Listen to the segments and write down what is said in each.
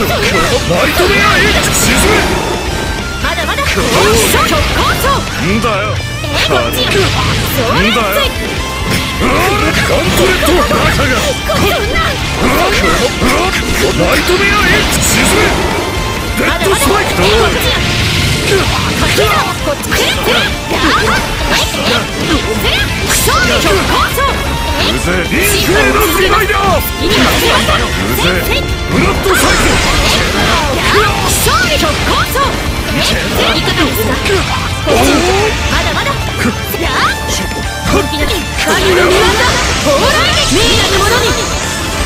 ナイトメア H 沈まだまだ。極光層めんだよえこっちよガントレットバカが。こんなナイトメア H 沈めデッドスパイクだえこっちやこっちだこっちせやはいせや勝利極光層うぜインフェードリバイダー意味が違ったうぜせいブラッドサイズ勝利極光層える。者に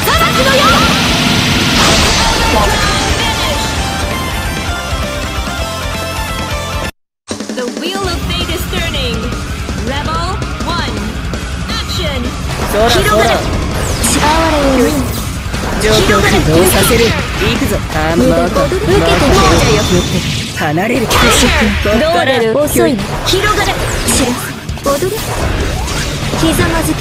裁きのよそらそら哀れよ状況を起動させる。行くぞ。ハンマーカ受けてもうじゃよ離れる。こっどうから出る？遅い。ね広がれ知ら踊れひざまずけ。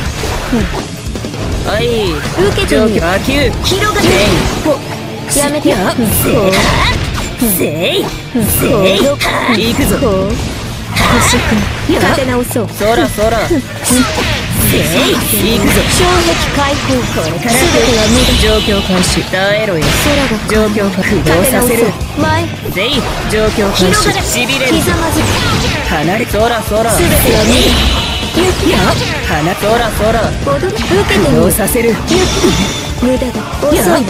はい。受けてみよ状況波及広がれほやめて。やせい。せい。行くぞ。立て直そう。そらそら 行くぞ。障壁解放これから。全ては無駄状況開始耐えろよ空が状況起動させる前せい状況開始しびれるひざまず。け離れそらそら全ては無駄離そらそら踊れ受けてみ起よ動させる無駄だ遅いな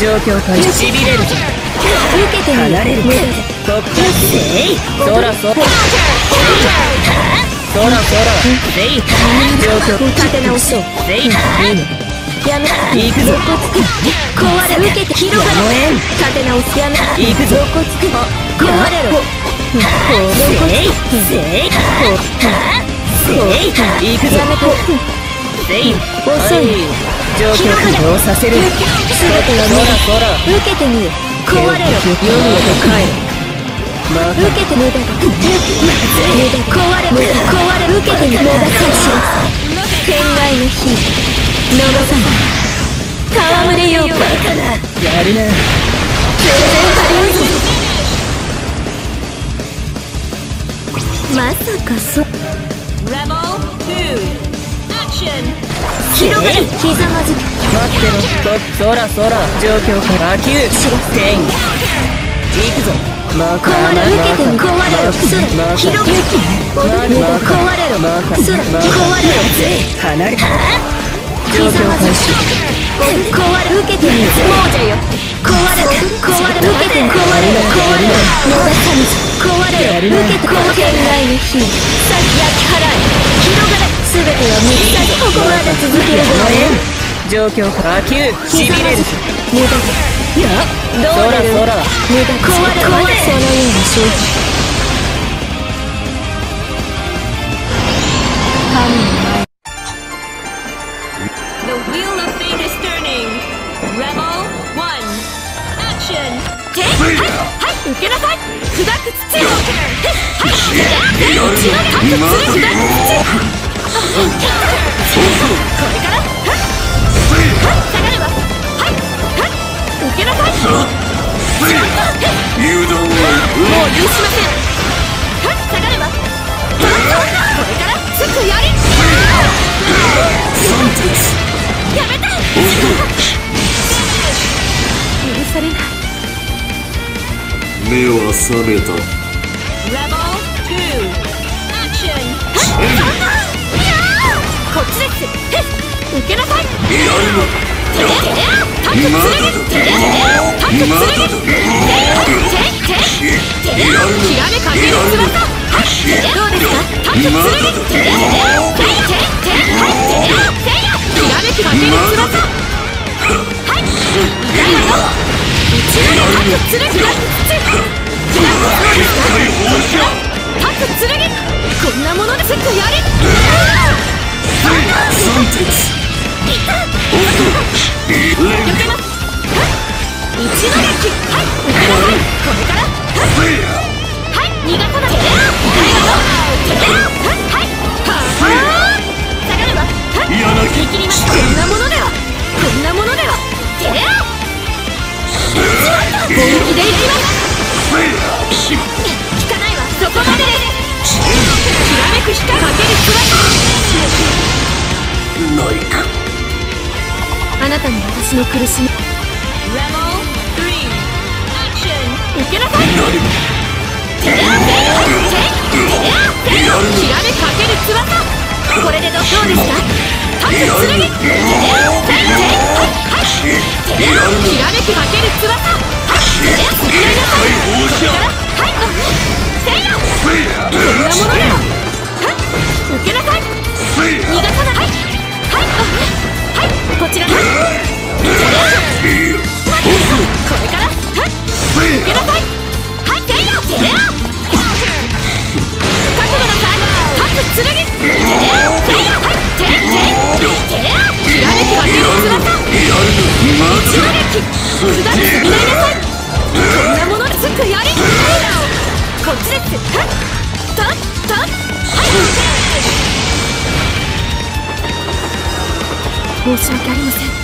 状況開始しびれるけて離れる無駄だこっからせいそらそらそらそらせい状況立て直そうせいやめ行くぞ壊れ受けて広がれ立て直すやめ行くぞどこつく壊れろせいせいせい行くぞやめてせい遅い状況起動させる全ては無駄そらそら受けてみよ壊れろ世に帰れま受けて無駄だ無駄壊れ無駄壊れ受けてみ無駄かしら天外の火逃さない戯れようか。やるな全然張りまさかそ.広がれひざまずけ待ってろそそらそら状況から波及天行くぞまか壊れ受けてみ壊れろ空広げ踊り無駄壊れろ空壊れろ離れ状況開始壊れ受けてみよもうじゃよ壊れろ壊れろ受けてみ壊れろ壊れろ野田神壊れろ受けて壊れないの火先焼き払え広がれ全ては無駄ここまで続ける状況から波及しびれる無駄いやどうなるそらそら無駄壊れ壊れそのような正直神の前 The wheel of fate is turning. Rebel one. Action. てはいはい受けなさい砕く土をはいじゃあ血の立つ土砕く土これからぞ油断はもう許しませんち下がるわこれからすぐややめたいされな目は覚めたレボル2アクションこっちです受けなさいやるな。こんなものでセットやれ。はい。逃がさない苦しみ Rebel 3. Action! 受けなさい何？てれてれてれてれきらめかける翼これでどうですかタッチつるぎてれてれはいてれきらめくかける翼はいてれつなさいこれからはいこんなものでははい受けなさい逃がさないはいはいはいこちらだ申し訳ありません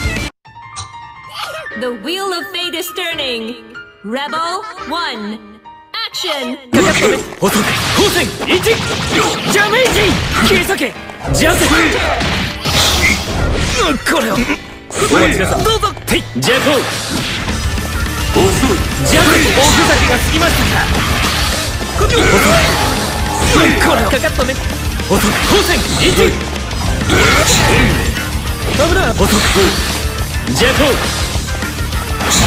The wheel of fate is turning. Rebel 1. Action! かかっため遅く光線1ジャメージ切り裂けジャセうんこれをお待ちなさいどうぞはいジャコ遅いジャセ大ふざけが過ぎましたかこっち遅いうんこれをかかっため遅く光線1危ない遅くジャコ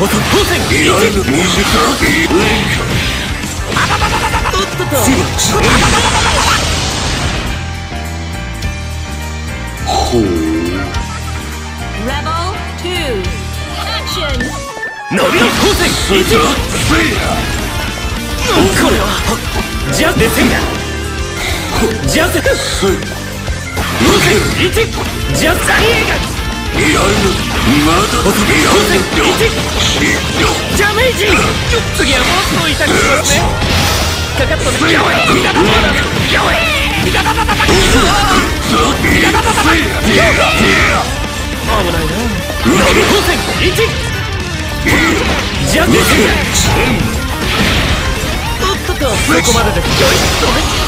遅く光線1やるの短い連おっとっとほう Rebel 2. Action! 伸びろ光線1これはジャでせんがジャセク光線1ジャザイエガやるのまだ遅くやるのジャメージ次はもっと痛くしますねかかったねよえ危ないな。伸び光線1ジャでせんがおっとっとそこまででよい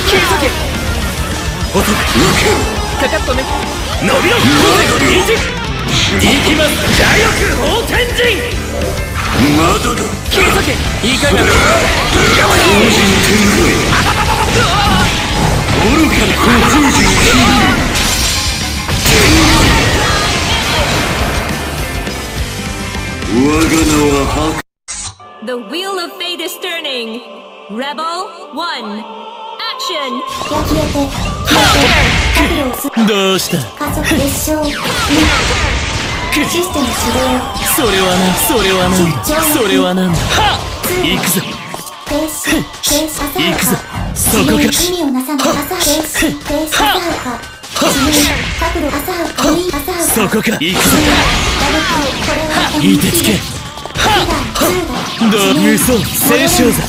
切り裂け遅くかかったね伸びろ光線1きます邪力大天神まだだ切り裂けいかがです超人天狗愚かな航空人我が名は白 The wheel of fate is turning. Rebel 1. Action! どうした？家族結晶システム始動それはなそれはなそれはなんだ。行くぞ。行くぞはそこか意味をなさぬ朝はベースベース朝はか自由角度朝はかいそこか行くぞいい手つけどう無双戦勝座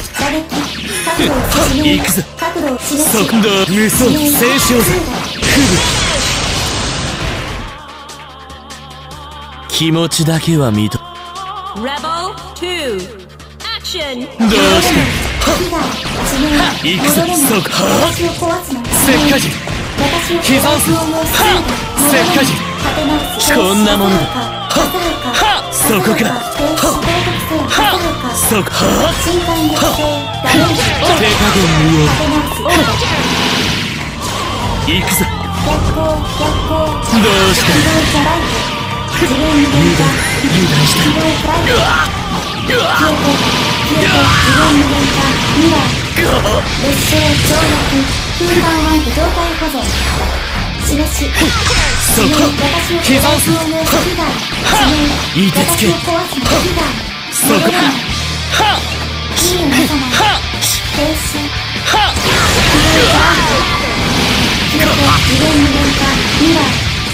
行くぞ角度を示し速度無双戦勝座気持ちだけは認 Rebel 2. Action! どうして行くぞ戻れない速私を壊すな石化人私を刻んすを申し石化人立て直すこんなものだははそこか。はそこ手加減行くぞ。どうした機動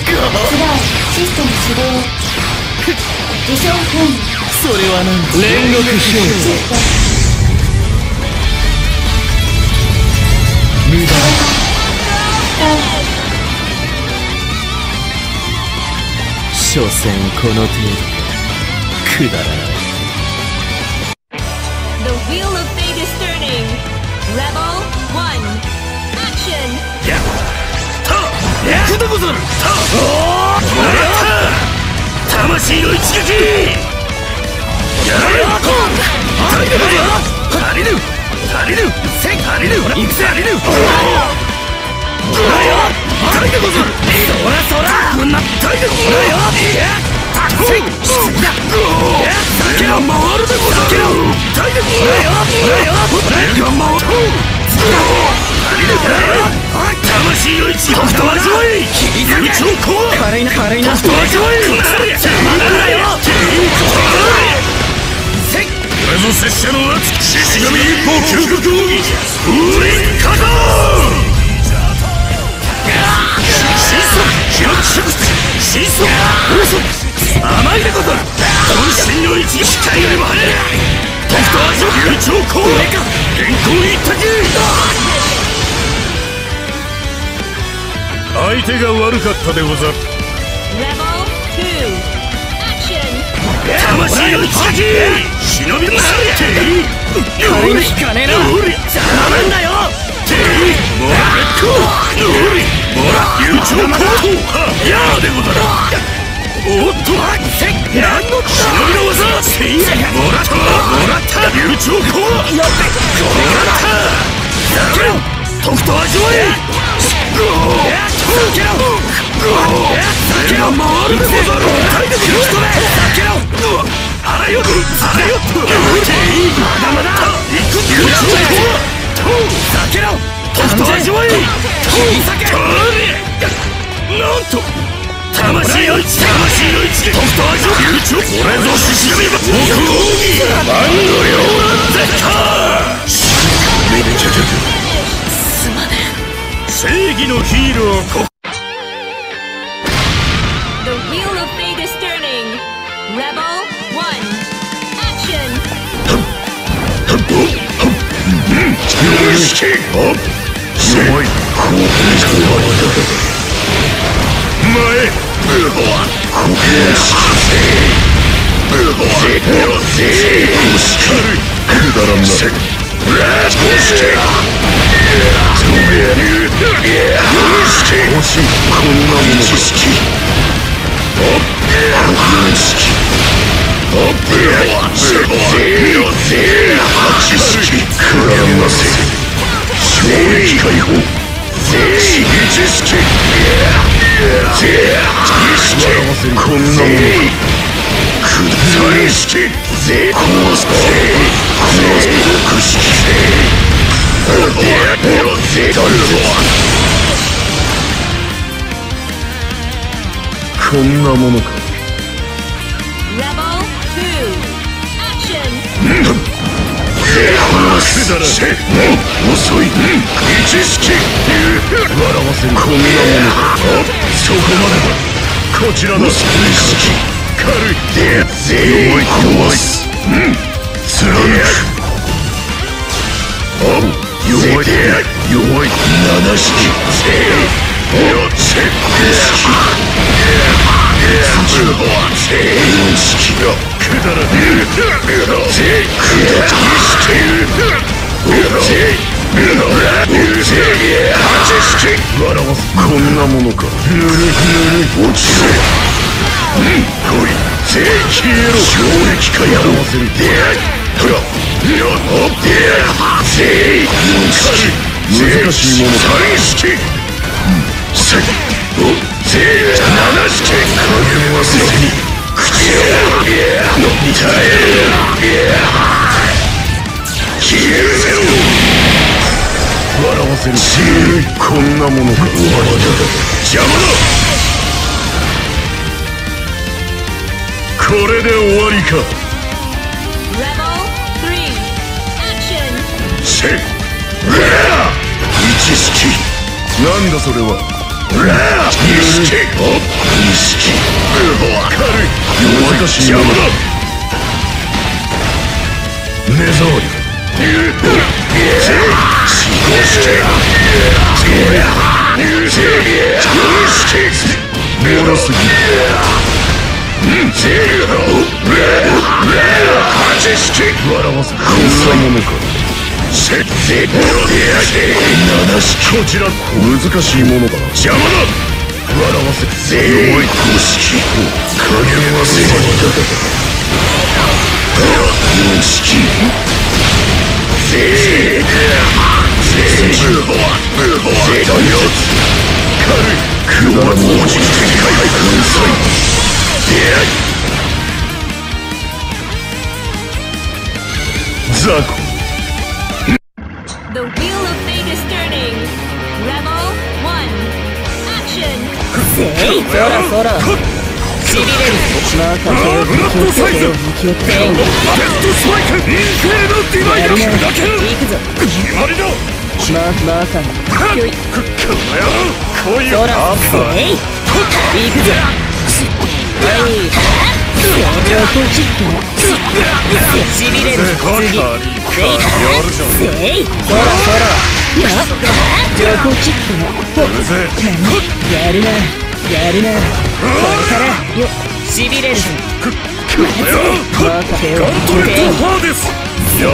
システム始動自称本それは何だ煉獄表無駄所詮この程度くだらない The wheel of fate is turning. Rebel 行くでござる魂の一撃やられよ足りぬ足りぬ足りぬ足りぬ行くぜ足りぬほらよ足りぬござるそらそらこんな足りぬほらよいやたくせんだ酒が回るでござるよほらよ酒が回る足りぬほらよ魂の一撃と味わい優勝こう軽いな軽いなと味わいこらよこれぞ拙者の熱き獅子神一歩究極奥義風林火山神速記録植物神速法速甘いでござる渾身の一撃機械よりも速い時と味を優勝こう。連行一択相手が悪かったでござる。魂の一撃忍びまされ軽いな引かねえな邪魔なんだよモラレッコノリモラ優勝コートやーでござるおっとせ何の忍びの技せいやもらったもらった優勝コートもらったやめろ。とくと味わえ避けろ避正義のヒーローここんなもの知識おっ知識おっぜよぜ知識くだらんなせ衝撃解放ぜ知識ぜ知識こんなものくださいしてこんなものかくだら遅い知識笑わせるこんなものかそこまでだこちらの意識軽い全員壊すうん貫く弱い弱い七式せよせ四式がくだらねえぜくだにしてるこんなものかぬるぬる落ちろ来いぜ消えろ衝撃かやらわせるでほらよっでぜ難しいものだ三式せおはせずに口をの耐え消えるぜ笑わせる。しこんなものか。邪魔だこれで終わりか。Rebel 3. Action! せ一式なんだそれは。二式二式わかる。難しいものだ目障り。すぎ笑わせこんなものかせぜボロでやして七式こちら難しいものだな邪魔だ笑わせぜ弱い公式加減はせ四式ぜぜぜだよ軽い黒は文字展開粉砕でザコ The wheel of fate is turning. Rebel 1. Action! せいそらそらしびれるまあか手を引き寄せ手を引き寄せデッドスパイクインフェルノディバイダーだけ行くぞ決まりだまあまあかひょいこの野郎来いよそらせい行くぞックしびれる次せいせいそらそらま上空キックほっやるな。やるな。これからよしびれるぞまあか手をガントレットハーデスト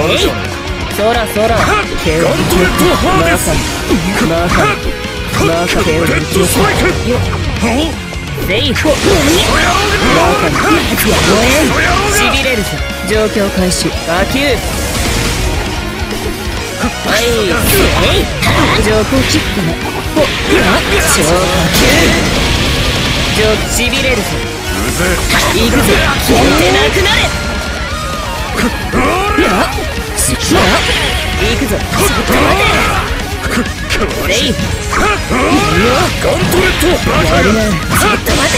レットハーデスまあかまあか手をレッドスパイクよおセーフまあかやめしびれるぞ状況開始火球はいせい上空キックねほっ超火球上しびれるぞうぜ行くぞ消えてなくなれやっ行くぞちょっと待てセーガントレットバカがやちょっと待て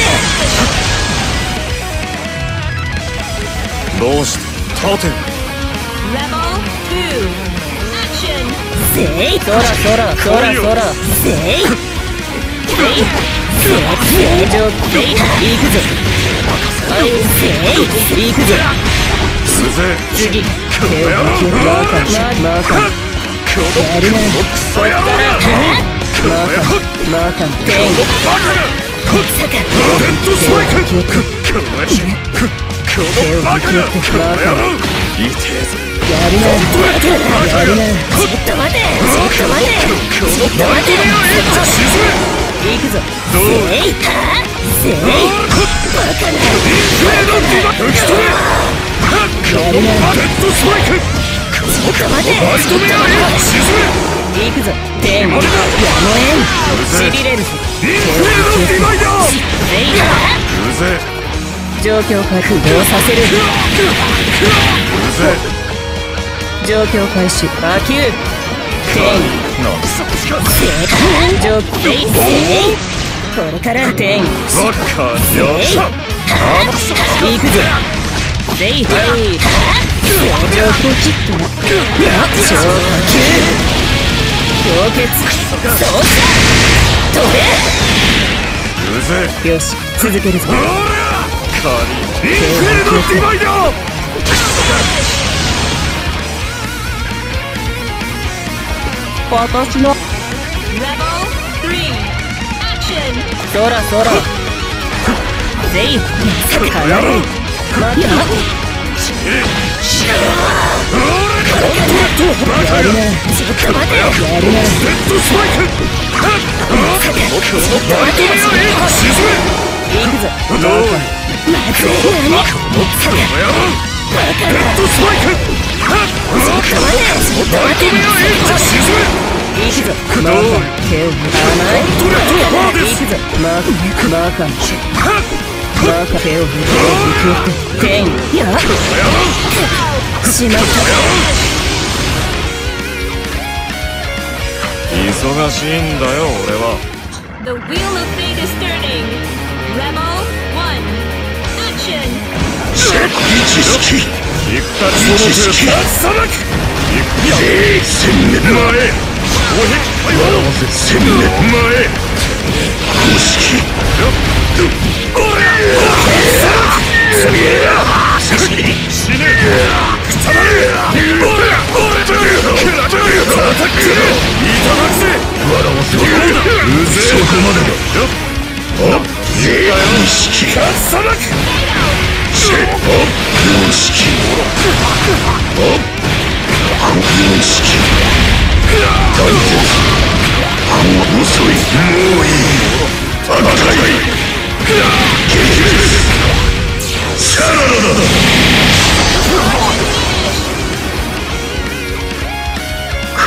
どうして立て Rebel 2. Action! せいそらそらそらそらせいせい正常せい行くぞはいせい行くぞうぜ次手を引き寄せマーカーマーカーやるなクソ野郎だマーカーマーカーテンバカがサカレッドスパイク手を引き寄せこのやるなやるなちょっと待て。ちょっと待てちょっと待て行くぞせいせいバカなめ吹き飛べやるなレッドスパイクちょっと待てバイトメアへ沈行くぞ。テンやむえんしびれるぞめインフェルノディバイダーせいうぜ。状況下駆動させる。状況開始。波及テン。なんそっちか。状況これからテン。バカよっしゃ行くぞ。せいはい。状況キック超波及氷結そうした飛うぜよし続けるぞほらインフェルノディバイド私の Rebel 3. Action! そらそらぜいかやるなデッドスパイクバイトメアエイ沈め行くぞどうデッマーカー手を忙しいんだよ俺は The wheel of fate is turning. Rebel 1. Action! 一式一発その手さばく一戦目前前公式おれさばく死ね死ねくたばれおれ俺とくらとる叩くぜいただくぜ笑わせうぜそこまでだお意識かさばくせお公式お公式大絶こう遅いもういい。こ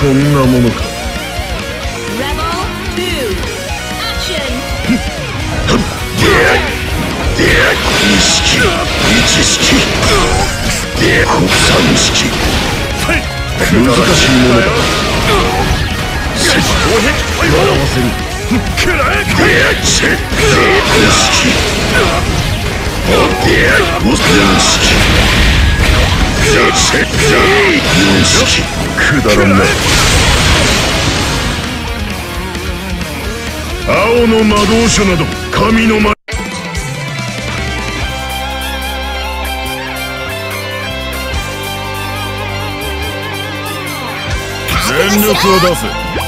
んなものか Rebel 2. Action! 出会い出会い二式一式出会い三式難しいものだくだらんな青の魔導書など神の魔全力を出せ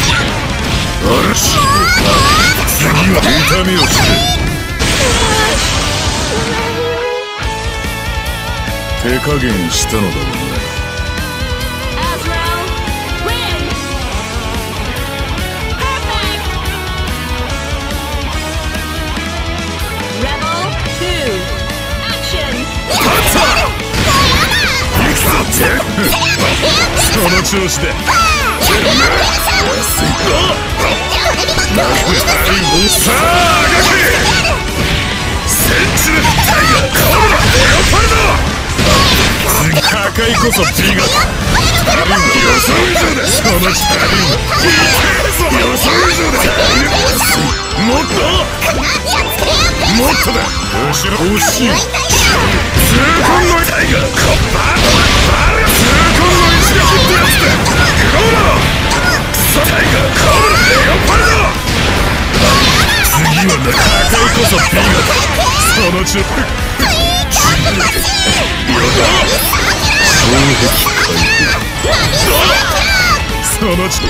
の調子でさあガキセンチネルタイガーコブラレオパルド次破壊こそ美学タリン予想以上だそのタリン予想以上だもっともっとだ後ろ惜しい痛恨のタイガーコッパバル痛恨の一撃ってやつだ。クロータイガーコブレオパルド次はな破壊こそ美学そのちょそのちょ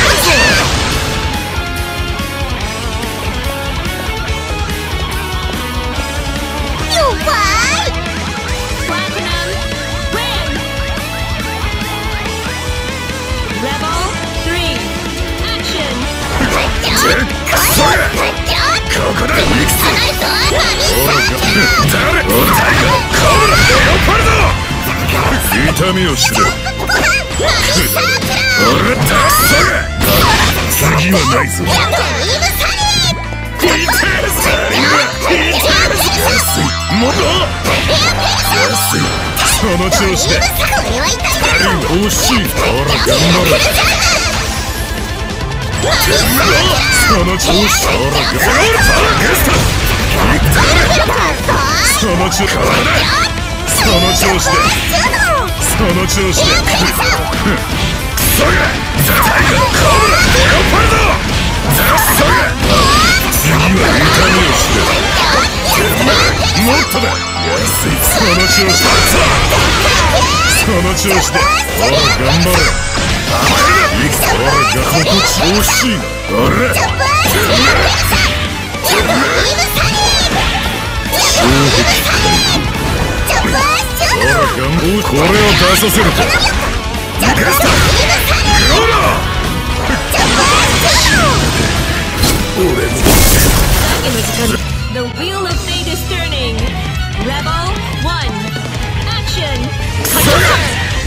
Platinum, タイガコブラレオパルドザクソが次は痛みをしてもっとだ安いその調子で惜しいほら頑張れこれを出させるかいかしたほら俺のこれを出させるか。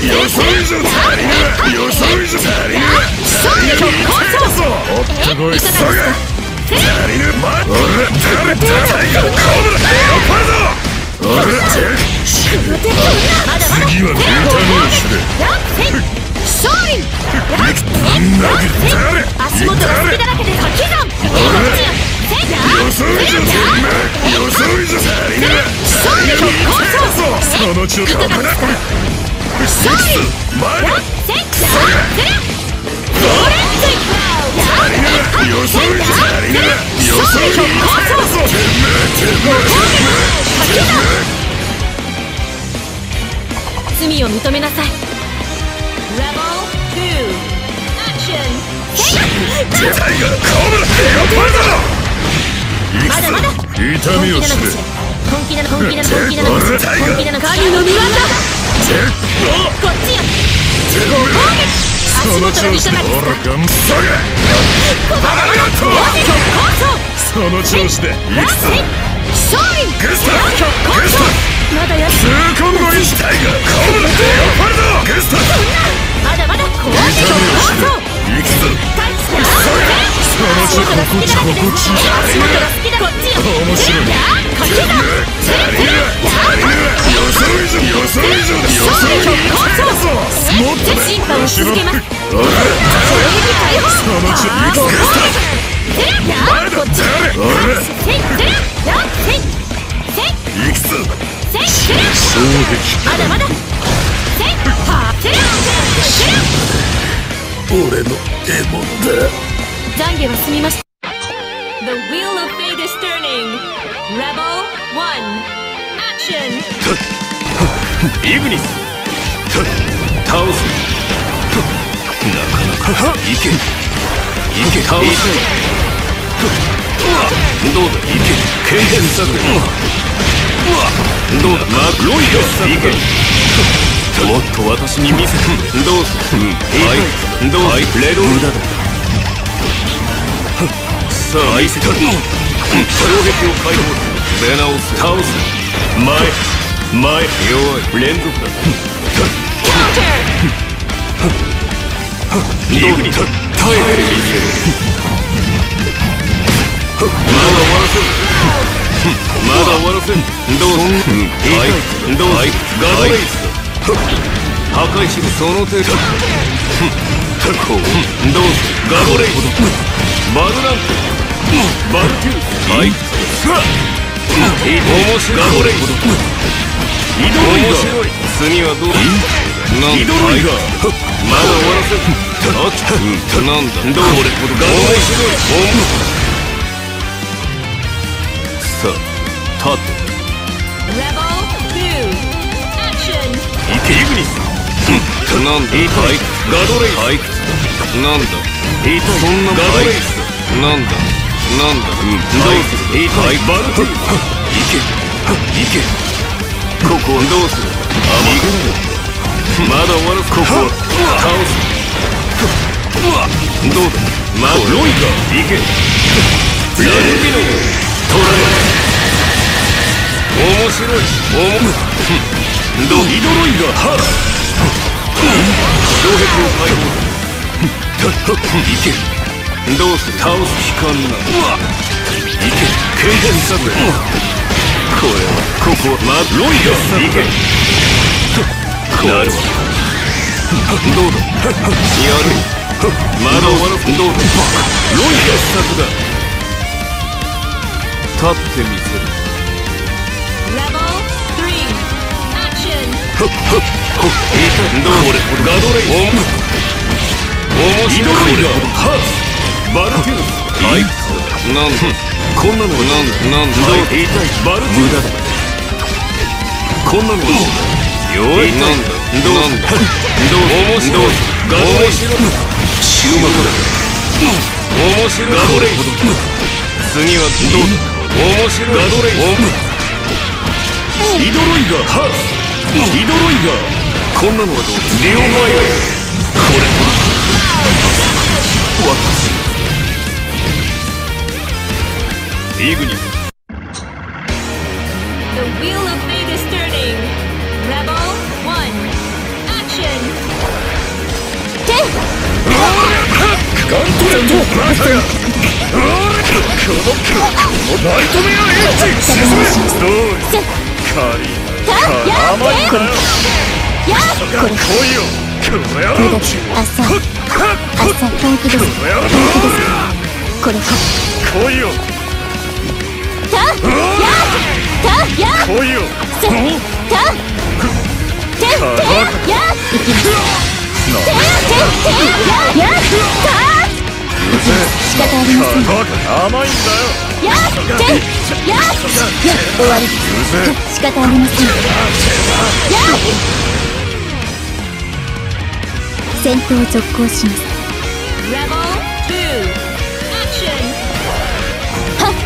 予想以上足りない予想以上足りない足りないぞおっとこいそが足りぬま俺誰誰がコブラレオパルド俺次はベータの足で殴る誰足元が隙だらけで書き算こっちよせいや予想以上足りない予想以上足りないその調子危ないシックス前だせいや足りない罪を認めなさいまだまだ。痛みを知れ。本気なの本気なの本気なの本気なのの神のその調子でまだや痛恨の一体がコブラレオパルドグスタまだまだいくぞその調子心地心地足元が好きだこっちよ面白い書き算足りない足りない予想以上予想以上予想以上もっとだ審判を続けますほら攻撃解放その調子グスタせいやまだこっち誰俺せいせいやせいせいいくぞせいせい衝撃まだまだせいはせいせい俺の獲物だ。懺悔は済みました The wheel of fate is turning. Rebel 1. Action! イグニス倒すなかなかいけいけ倒すどうだいけ経験作どうだマクロイドいけもっと私に見せてどうはいどうレド無駄ださあ見せた衝撃を解放出直す倒す前前弱い連続だリグに耐えてるまだ終わらせ。んまだ終わらせ。んどうすはいどうはいガドレイス破壊しろその程度こうどうするガドレイスバルナンテバルキュース。はい面白いガドレイス。イドロイ面白い罪はどうなんだイドロイガまだ終わらせんあっなんだどう俺ほどガドレイス。さあ立て Rebel 2. Action! イケイグニス。なんだはいそんなガドレイス。なんだなんだうんどうするはいバルトルいけ。いけ。ここはどうする逃げろまだ終わらすここは倒すどうだまだロイガいけ。ラルビノトライ面白いおもどイドロイガハラ障壁を解放だいけ。どうする倒す機関なうわいけ経験作これはここはまロイガーいけなるほどうだやるまだ終わらどうだロイガー作だ立ってみせる Level 3. Action. どうこれガドレイ面白いなはっバルテュースはいなんだこんなのなんだなんだいバルテュースこんなの弱いなんだどうなんだどう面白いガドレイシューマカ面白いガドレイ次はどうだ？面白いガドレイイドロイガーはっイドロイガーこんなのはどうだリオマイこれ。は私イグニ The wheel of fate is turning. Rebel 1. Action. ガントレこのライトメアエッジ沈めどうカリ甘いんだよやこれ来いよこの野郎朝朝本気ですこの野郎これ来いよ戦闘続行します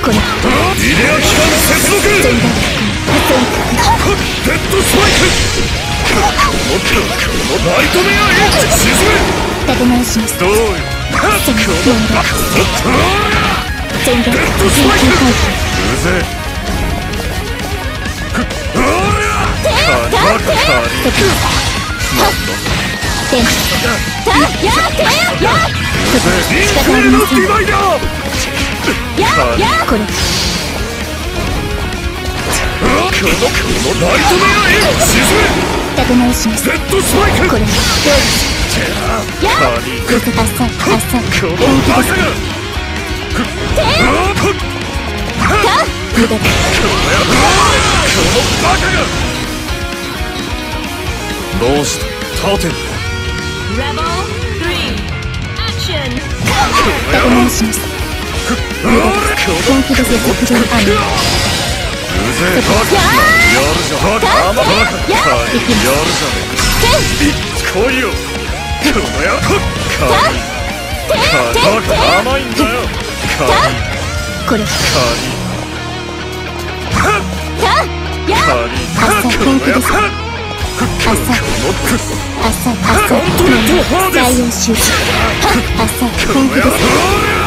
これイデア機関接続デッドスパイクこのライトメアエッジ沈め立て直しますどうよ戦闘問題全弾デッドスパイクうぜやてやインフレのディバイダーややこれこのこのライトメアエッジ沈立て直しますッドスパイクこれどうですやカリこれ浅い浅いこのがてた無駄だこのバカがどうした立て Rebel 3. Action. 立て直します本気ですよ極上案うぜえバカややるじゃバカバカややるじゃねえ来いよこの野郎カリバカ甘いんだよカリこれカたやリカリ浅い本気です浅い浅い浅い採用終了は浅い本気ですは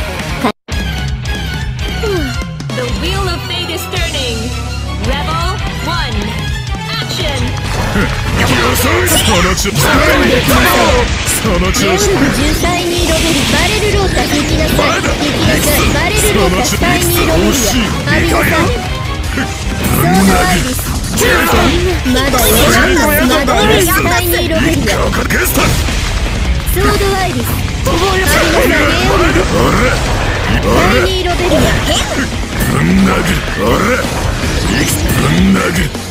そのちその調子13にロベルバレルロータ行きなさい行きなさいバレルロータスタイニーロベルや浴びなさいソードアイリスまだよまだよスタイニーロベルやソードアイリス浴びなさいエオルスタイニーロベルやぶん殴る俺ぶん殴る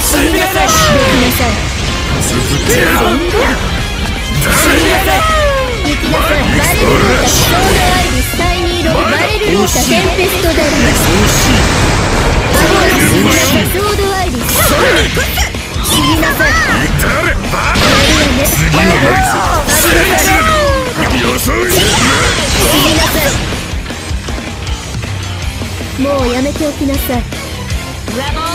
死になさいもうやめておきなさい。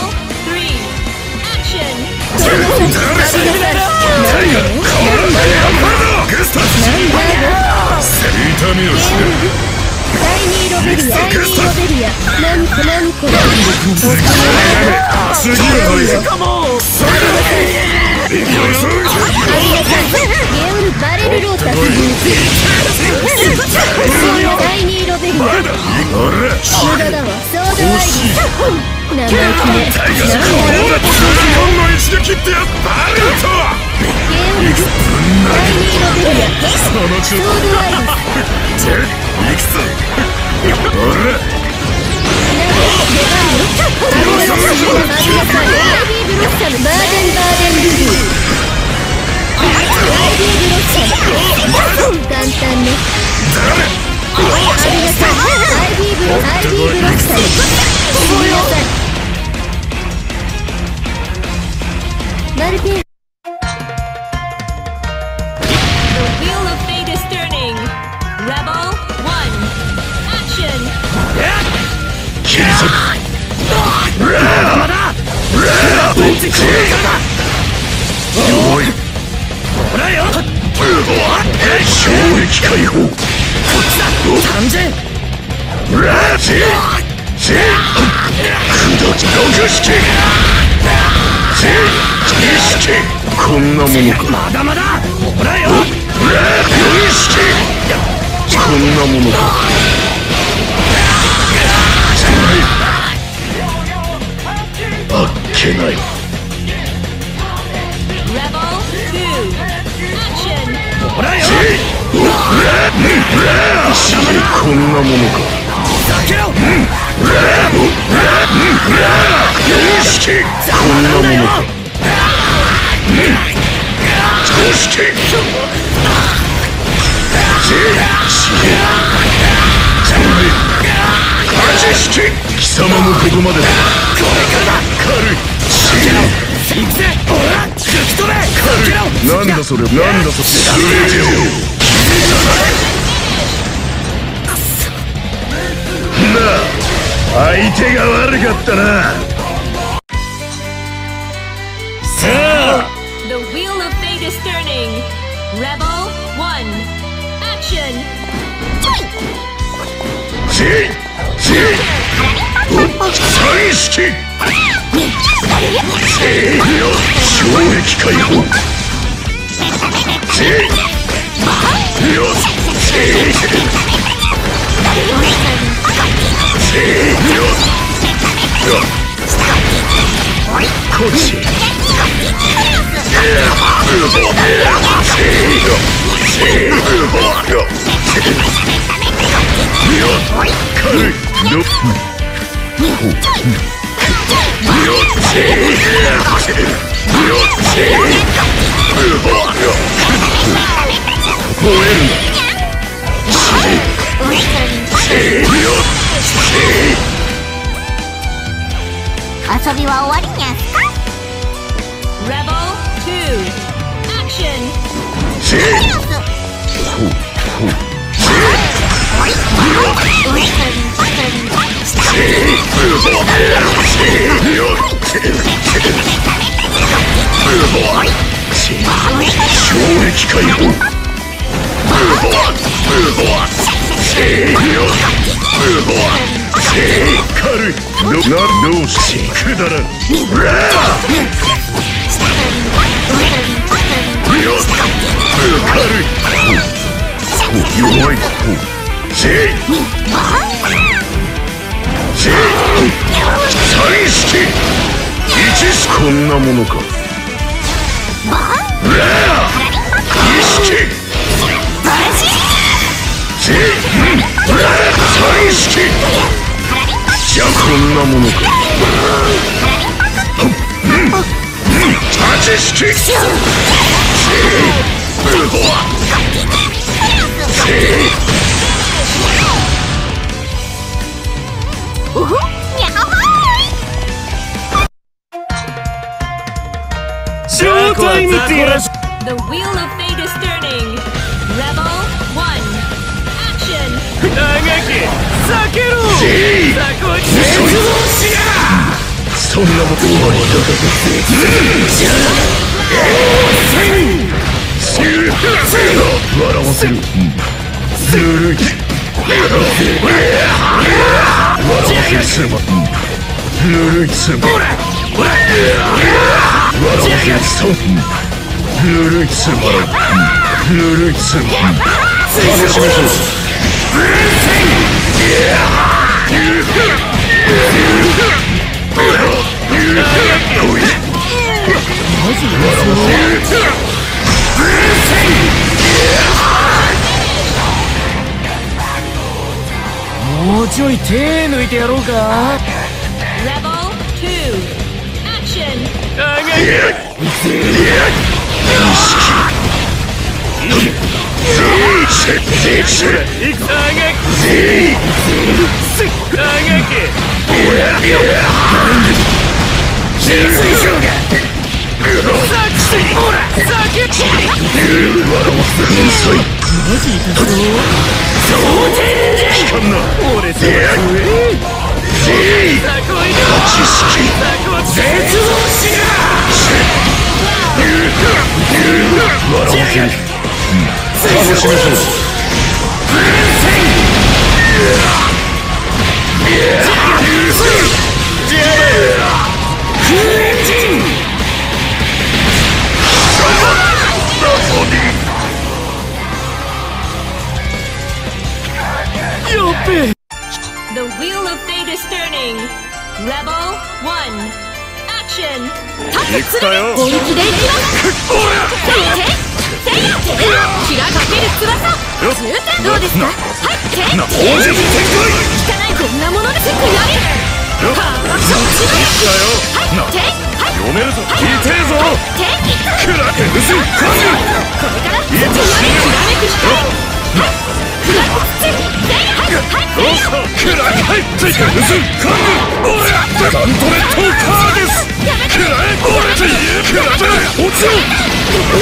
次はないぞゲオルバレルロータス第二ロベリア無駄だわソードアイリス生意気ねタイガーじゃ俺ら今の一撃ってやったゲオル第二ロベリアそのちょソードアイリスブロッサムバーデンバーデンビーブロッサム簡単ねありがとうライビーブロライビーブロッサムごめんなさいマルティ The wheel of fate is turning. Rebel 1. Action! 切り裂く弱いほらよ衝撃解放こっちだ単純ラジジ駆動力式ジ意識こんなものかまだまだほらよ意識こんなものかあっけない Action! ほらよこんなものか避けろよしこんなものか貴様もここまでだこれからだ軽い行くぜなんだそれなんだそれ全てをなあ相手が悪かったなさあ The wheel of fate is turning. Rebel 1. Action! せいせいお三式せいよ衝撃解放よっ遊びは終わりにゃんすか Rebel 2. Action! せい衝撃解放軽いのなどうしくだらんよ弱いせいせい三式一式こんなものかレア意識せいレア三式じゃこんなものか八式せいショータイムってやらし The wheel of fate is turning. Rebel 1. Action! 長き避けろせいちょい手抜いてやろうか Rebel 2. Action! 長きせいせい長き長き俺とはザコイザコ絶望し楽しみましょうよっべ The wheel of fate is turning. Rebel 1. Action! 行くかよ本気でいきますせいせいやキラかける翼重点どうですかはいせいこんなものですぐやりはあそっちのやはいせいは読めるぞ痛えぞせいクラケンスクラケンスカン俺ガントレットカーですクラエ俺というクラケン落ちろこ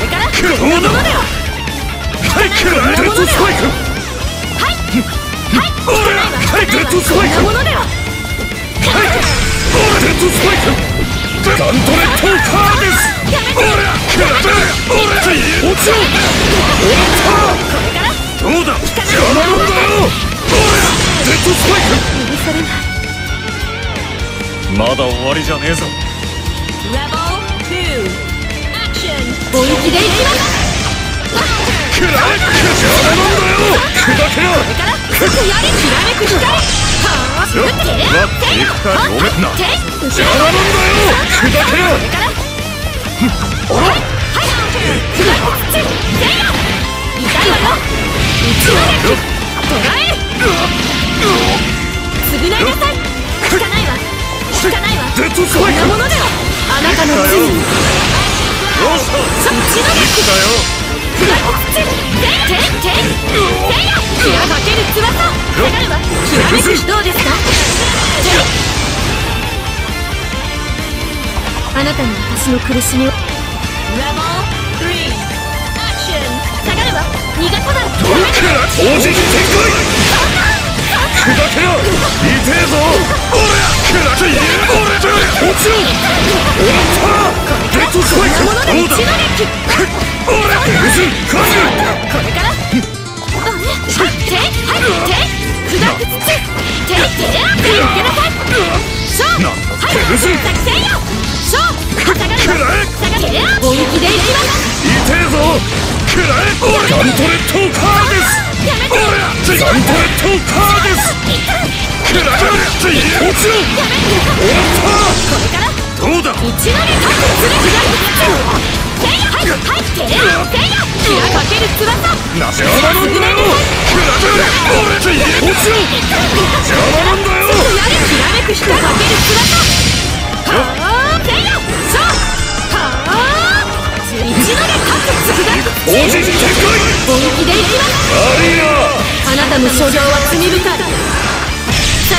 れからこんなものだよはいクラエデッドスパイクはいはい俺はいデッドスパイクはい俺デッドスパイクガントレットカーです俺クラケン俺という落ちろこれからどうだ邪魔なんだよ俺デッドスパイク許されないまだ終わりじゃねえぞ Rebel 2. Action! 本気でいきますクラエ邪魔なんだよ砕けろこれからすぐやりきらめく光はあ打ってててよは読めんなんだよ砕けろこれからはいはいフラッツてよ痛いわよ打ちのめく捕らえ償いなさい。効かないわ。効かないわ。デッドスこんパイクなものではあなたの罪に。そっちのめくだよ。キラかける翼。下がるわ。きらめくどうですか。あなたに私の苦しみを。Rebel 3. Action! 下がるわ。逃がさないクラ同時に展開クラという俺と落ちろあなたの所業は罪深い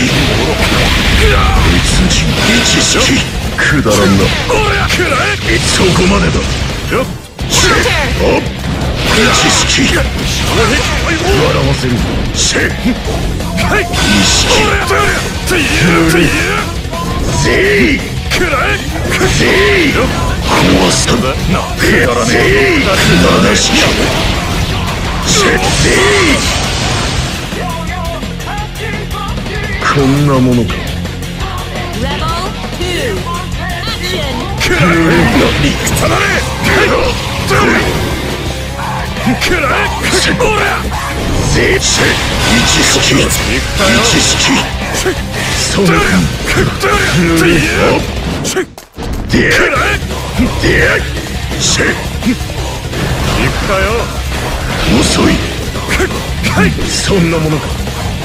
下がるわくらえ下がる本気でいきます痛えぞザントレットカー。ですザントレットカーですくらえ落ちろどうだ一のにタックするせいやはいはい。てれせい。やキラかける翼なぜ邪魔なんなんだよやれきらめく光か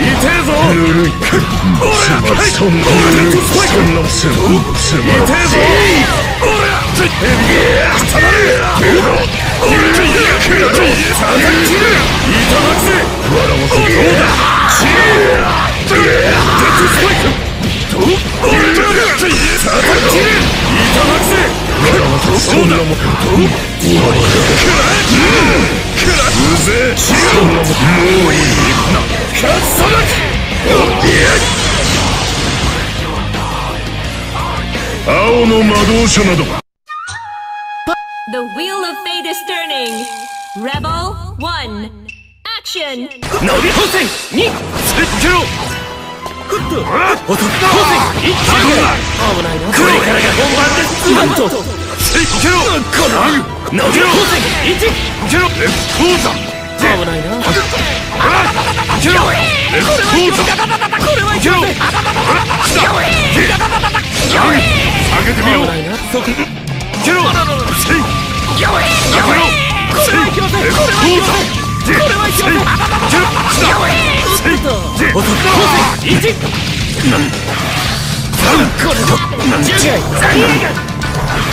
宝大き者よなたの罪を裁きます The wheel of fate is turning. Rebel 1 Action. 全員勝つさなく Counter 公式別人一式くだらんな俺はくらえそこまでだよっ Counter おっ一式笑わせるせはい意識というという全員くらえ全員壊すんだなくだらねえくだらなしせ全員これはいけません。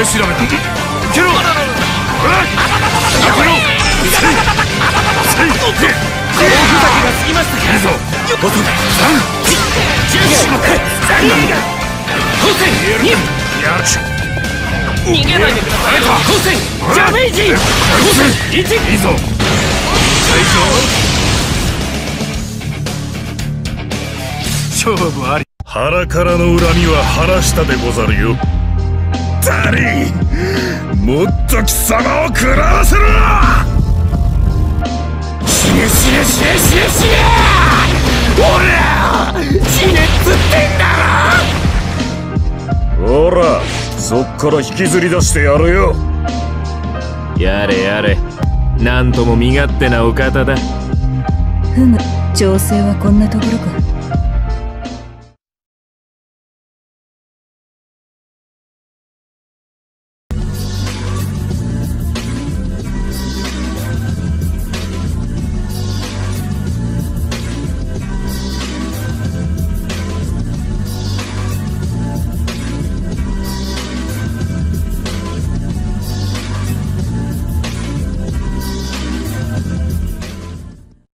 大ふざけ腹からの恨みは腹下でござるよ。もっと貴様を食らわせろね死ね死ね死ね死ね俺死ねっつってんだほらそっから引きずり出してやるよ。やれやれ。なんとも身勝手なお方だ。ふむ調整はこんなところか